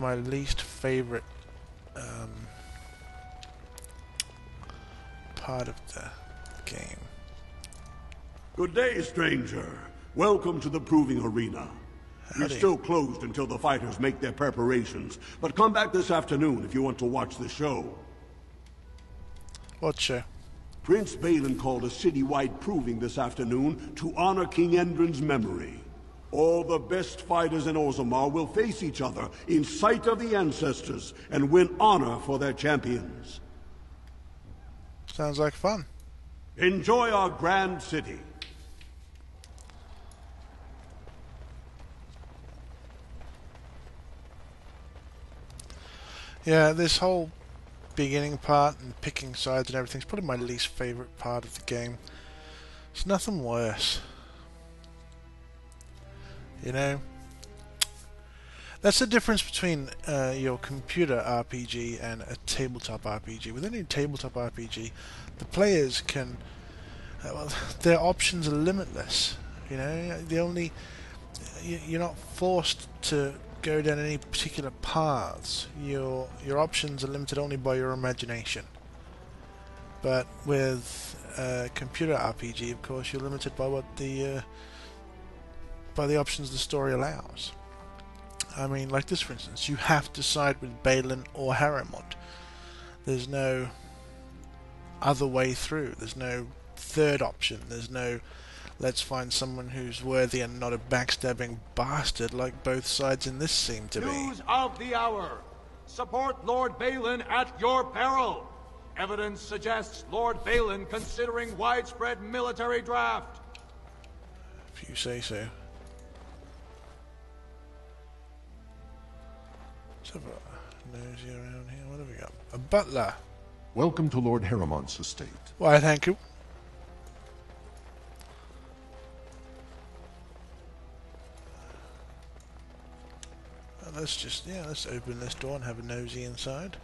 my least favorite um, part of the game. Good day, stranger. Welcome to the Proving Arena. You're still closed until the fighters make their preparations, but come back this afternoon if you want to watch the show. What show? Prince Bhelen called a citywide proving this afternoon to honor King Endrin's memory. All the best fighters in Orzammar will face each other in sight of the ancestors and win honor for their champions. Sounds like fun. Enjoy our grand city. Yeah, this whole beginning part and picking sides and everything is probably my least favorite part of the game. It's nothing worse. You know? That's the difference between uh, your computer RPG and a tabletop RPG. With any tabletop RPG, the players can. Uh, well, their options are limitless. You know, the only. you- You're not forced to go down any particular paths. Your your options are limited only by your imagination. But with a computer RPG, of course, you're limited by what the uh, by the options the story allows. I mean, like this, for instance, you have to side with Bhelen or Harrowmont. There's no other way through. There's no third option. There's no let's find someone who's worthy and not a backstabbing bastard like both sides in this seem to be. News of the hour. Support Lord Bhelen at your peril. Evidence suggests Lord Bhelen considering widespread military draft. If you say so. Let's a nosy around here. What have we got? A butler. Welcome to Lord Harrowmont's estate. Why, thank you. Let's just, yeah, let's open this door and have a nosy inside.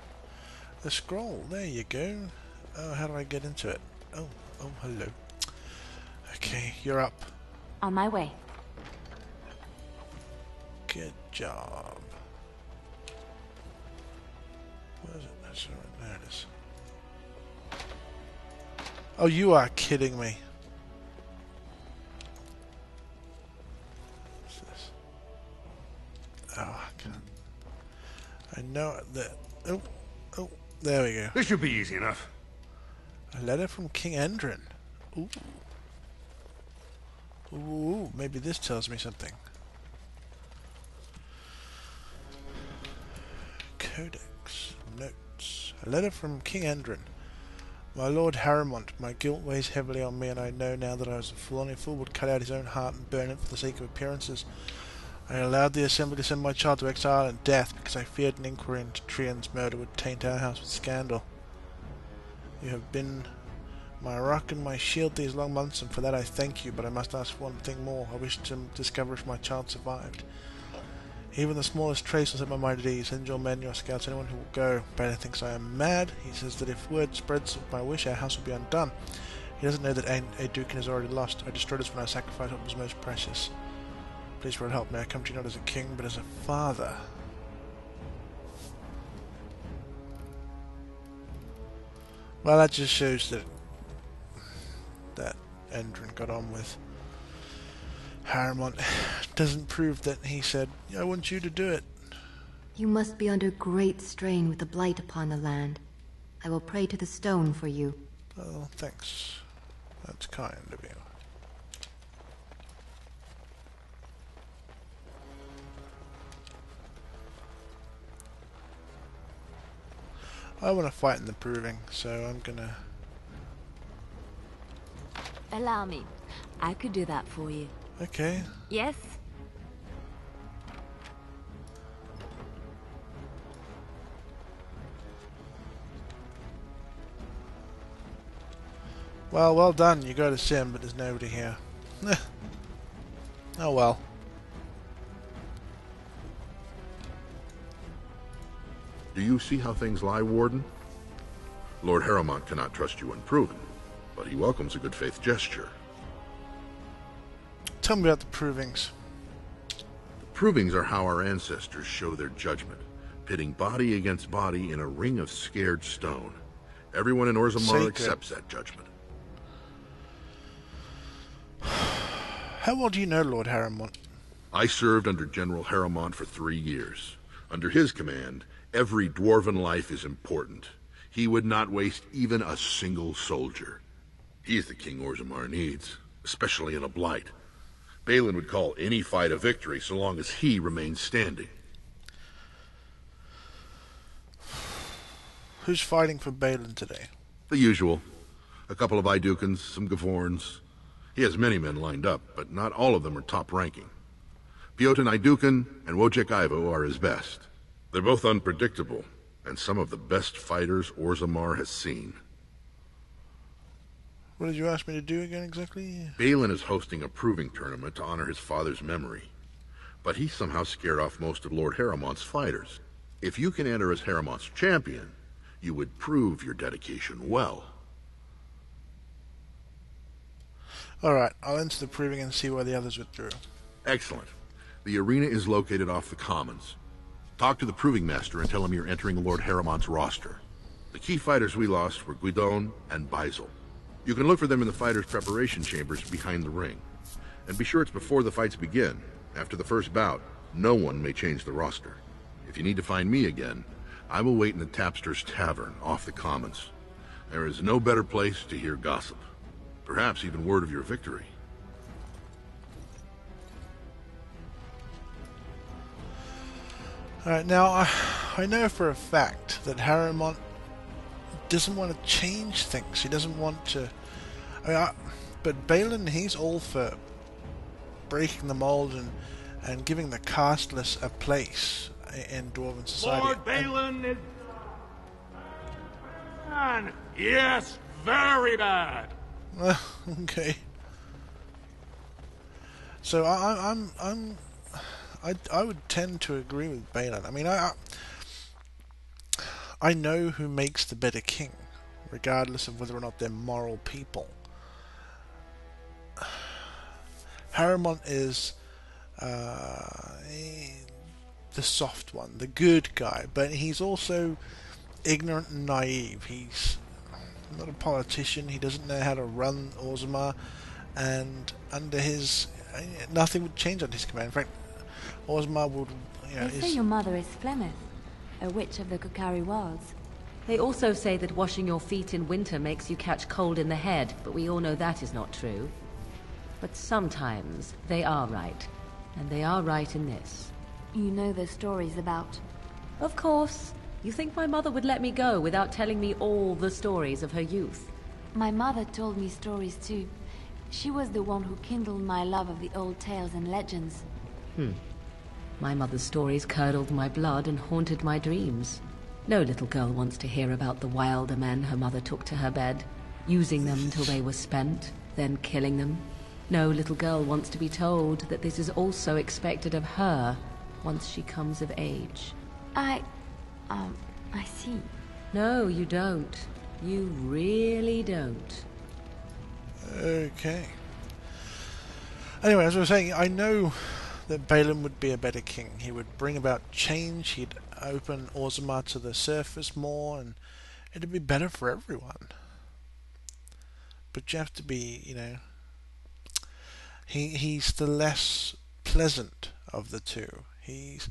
The scroll, there you go. Oh, how do I get into it? Oh, oh, hello. Okay, you're up. On my way. Good job. Where is it? That's right, there it is. Oh, you are kidding me. What's this? Oh, I can't. I know that. Oh, oh, there we go. This should be easy enough. A letter from King Endrin. Ooh. Ooh, maybe this tells me something. Codex. A letter from King Endrin. My lord Harrowmont, my guilt weighs heavily on me, and I know now that I was a fool. Only a fool would cut out his own heart and burn it for the sake of appearances. I allowed the assembly to send my child to exile and death because I feared an inquiry into Trian's murder would taint our house with scandal. You have been my rock and my shield these long months, and for that I thank you, but I must ask one thing more. I wish to discover if my child survived. Even the smallest trace will set my mind at ease. Send your men, your scouts, anyone who will go. Bhelen thinks I am mad. He says that if word spreads of my wish, our house will be undone. He doesn't know that a Aeducan is already lost. I destroyed us when I sacrificed what was most precious. Please, Lord, help me. I come to you not as a king, but as a father. Well, that just shows that that Endrin got on with Harrowmont. Doesn't prove that he said, I want you to do it. You must be under great strain with the blight upon the land. I will pray to the stone for you. Oh, thanks. That's kind of you. I want to fight in the proving, so I'm gonna. Allow me. I could do that for you. Okay. Yes? Well, well done. You go to sim, but there's nobody here. oh well. Do you see how things lie, Warden? Lord Harrowmont cannot trust you unproven, but he welcomes a good faith gesture. Tell me about the provings. The provings are how our ancestors show their judgment. pitting body against body in a ring of scared stone. Everyone in Orzammar accepts that judgment. How well do you know Lord Harrowmont? I served under General Harrowmont for three years. Under his command, every dwarven life is important. He would not waste even a single soldier. He's the king Orzammar needs, especially in a blight. Bhelen would call any fight a victory so long as he remains standing. Who's fighting for Bhelen today? The usual. A couple of Aeducans, some Gavorns. He has many men lined up, but not all of them are top ranking. Piotin Aeducan and Wojciech Ivo are his best. They're both unpredictable, and some of the best fighters Orzammar has seen. What did you ask me to do again exactly? Bhelen is hosting a proving tournament to honor his father's memory. But he somehow scared off most of Lord Harrowmont's fighters. If you can enter as Harrowmont's champion, you would prove your dedication well. Alright, I'll enter the proving and see why the others withdrew. Excellent. The arena is located off the Commons. Talk to the proving master and tell him you're entering Lord Harrowmont's roster. The key fighters we lost were Guidon and Beisel. You can look for them in the fighters' preparation chambers behind the ring. And be sure it's before the fights begin. After the first bout, no one may change the roster. If you need to find me again, I will wait in the Tapster's Tavern off the Commons. There is no better place to hear gossip. Perhaps even word of your victory. Alright, now I, I know for a fact that Harrowmont doesn't want to change things. He doesn't want to. I mean, I, but Bhelen, he's all for breaking the mold and, and giving the casteless a place in Dwarven society. Lord And- Bhelen is. Man, yes, very bad. okay. So I, I, I'm I'm I, I would tend to agree with Bhelen. I mean, I, I I know who makes the better king, regardless of whether or not they're moral people. Harrowmont is uh, the soft one, the good guy, but he's also ignorant and naive. He's not a politician. He doesn't know how to run Orzammar, and under his eh, nothing would change on his command. In fact, Orzammar would, you know, They say is, your mother is Flemeth, a witch of the Korcari Wilds. They also say that washing your feet in winter makes you catch cold in the head, but we all know that is not true. But sometimes they are right, and they are right in this. You know the stories about. Of course, you think my mother would let me go without telling me all the stories of her youth? My mother told me stories too. She was the one who kindled my love of the old tales and legends. Hmm. My mother's stories curdled my blood and haunted my dreams. No little girl wants to hear about the wilder men her mother took to her bed, using them till they were spent, then killing them. No little girl wants to be told that this is also expected of her once she comes of age. I. Um, I see. No, you don't. You really don't. Okay. Anyway, as I was saying, I know that Bhelen would be a better king. He would bring about change. He'd open Orzammar to the surface more, and it'd be better for everyone. But you have to be, you know, he he's the less pleasant of the two. He's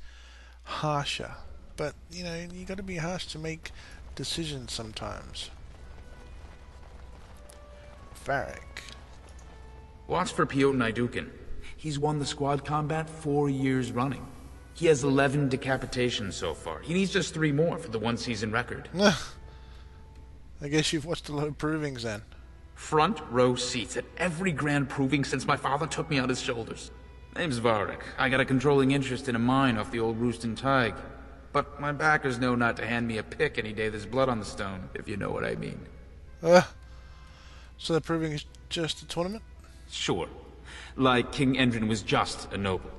harsher, but you know you got to be harsh to make decisions sometimes. Varric. Watch for Piotin Aeducan. He's won the squad combat four years running. He has 11 decapitations so far. He needs just three more for the one season record. I guess you've watched a lot of provings then. Front row seats at every grand proving since my father took me on his shoulders. Name's Varric. I got a controlling interest in a mine off the old Roostin Tig. But my backers know not to hand me a pick any day there's blood on the stone, if you know what I mean. Uh, so the proving is just a tournament? Sure. Like King Endrin was just a noble.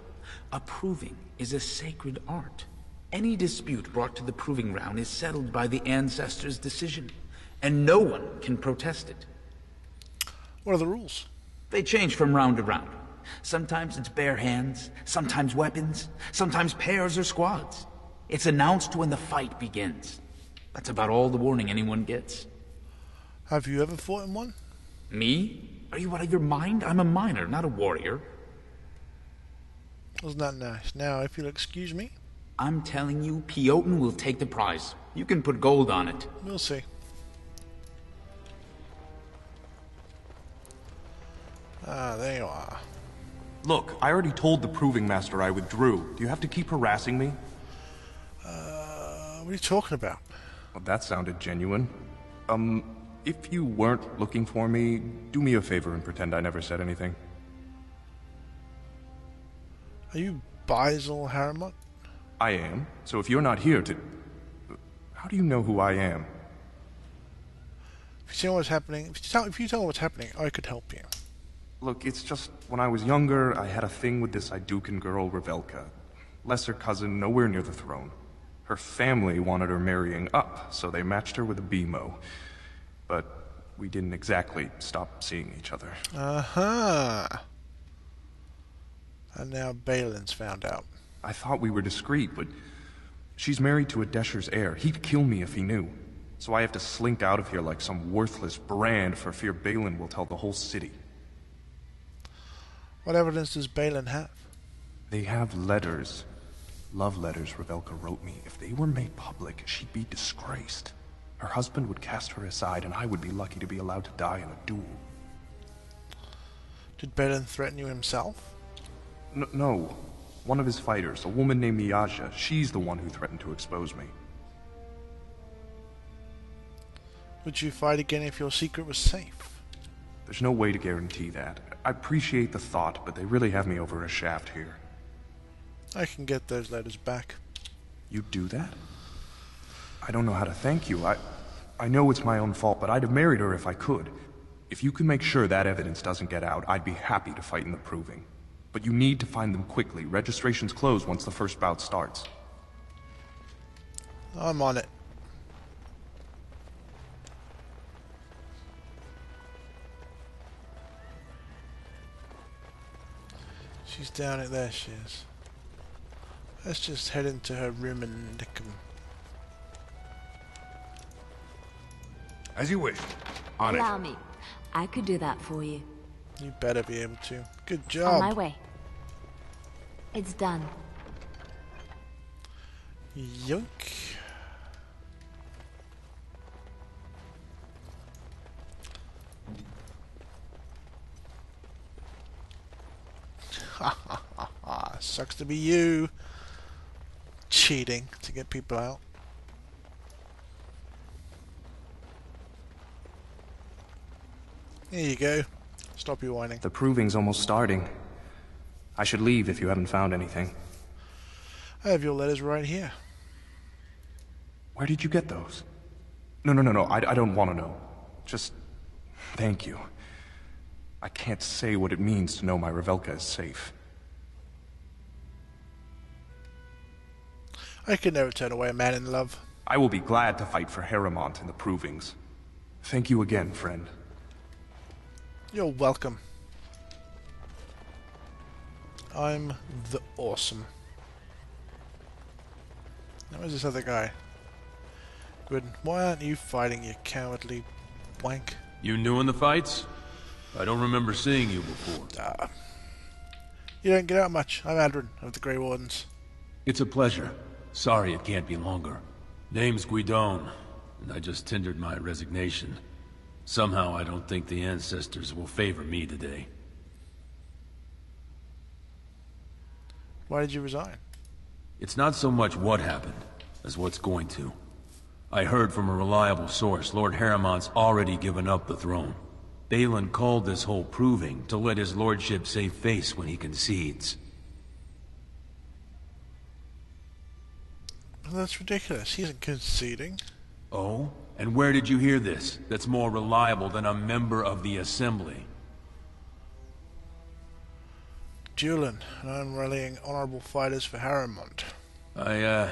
A proving is a sacred art. Any dispute brought to the proving ground is settled by the ancestors' decision, and no one can protest it. What are the rules? They change from round to round. Sometimes it's bare hands, sometimes weapons, sometimes pairs or squads. It's announced when the fight begins. That's about all the warning anyone gets. Have you ever fought in one? Me? Are you out of your mind? I'm a miner, not a warrior. Wasn't that nice? Now, if you'll excuse me, I'm telling you, Piotin will take the prize. You can put gold on it. we'll see. Ah, there you are. Look, I already told the Proving Master I withdrew. Do you have to keep harassing me? Uh, what are you talking about? Well, that sounded genuine. Um, if you weren't looking for me, do me a favor and pretend I never said anything. Are you Basil Harrowmont? I am. So if you're not here to... How do you know who I am? If you tell what's happening, if you tell, if you tell what's happening, I could help you. Look, it's just when I was younger, I had a thing with this Aeducan girl, Revelka. Lesser cousin, nowhere near the throne. Her family wanted her marrying up, so they matched her with a BMO. But we didn't exactly stop seeing each other. Uh-huh. And now Bhelen's found out. I thought we were discreet, but she's married to a Deshyr's heir. He'd kill me if he knew. So I have to slink out of here like some worthless brand for fear Bhelen will tell the whole city. What evidence does Bhelen have? They have letters. Love letters Revelka wrote me. If they were made public, she'd be disgraced. Her husband would cast her aside, and I would be lucky to be allowed to die in a duel. Did Bhelen threaten you himself? N no. One of his fighters, a woman named Miyaja, she's the one who threatened to expose me. Would you fight again if your secret was safe? There's no way to guarantee that. I appreciate the thought, but they really have me over a shaft here. I can get those letters back. You do that? I don't know how to thank you. I... I know it's my own fault, but I'd have married her if I could. If you can make sure that evidence doesn't get out, I'd be happy to fight in the proving. But you need to find them quickly. Registrations close once the first bout starts. I'm on it. She's down it there, she is. Let's just head into her room and nick 'em. As you wish. On it. Allow me. I could do that for you. You better be able to. Good job. On job. my way. It's done. Yoink. Ha ha ha ha. Sucks to be you. Cheating to get people out. Here you go. Stop your whining. The proving's almost starting. I should leave if you haven't found anything. I have your letters right here. Where did you get those? No, no, no, no. I, I don't want to know. Just thank you. I can't say what it means to know my Revelka is safe. I can never turn away a man in love. I will be glad to fight for Harrowmont in the provings. Thank you again, friend. You're welcome. I'm the awesome. Now, where's this other guy? Good. Why aren't you fighting, you cowardly wank? You new in the fights? I don't remember seeing you before. Ah. You don't get out much. I'm Adrin of the Grey Wardens. It's a pleasure. Sorry it can't be longer. Name's Guidon, and I just tendered my resignation. Somehow I don't think the ancestors will favor me today. Why did you resign? It's not so much what happened, as what's going to. I heard from a reliable source Lord Harrowmont's already given up the throne. Bhelen called this whole proving to let his lordship save face when he concedes. Well, that's ridiculous. He isn't conceding. Oh? And where did you hear this? That's more reliable than a member of the Assembly. Julian, I'm rallying honorable fighters for Harrowmont. I, uh...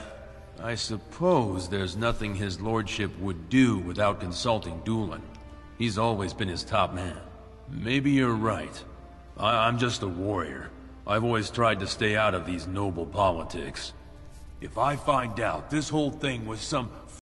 I suppose there's nothing his lordship would do without consulting Dulin. He's always been his top man. Maybe you're right. I I'm just a warrior. I've always tried to stay out of these noble politics. If I find out this whole thing was some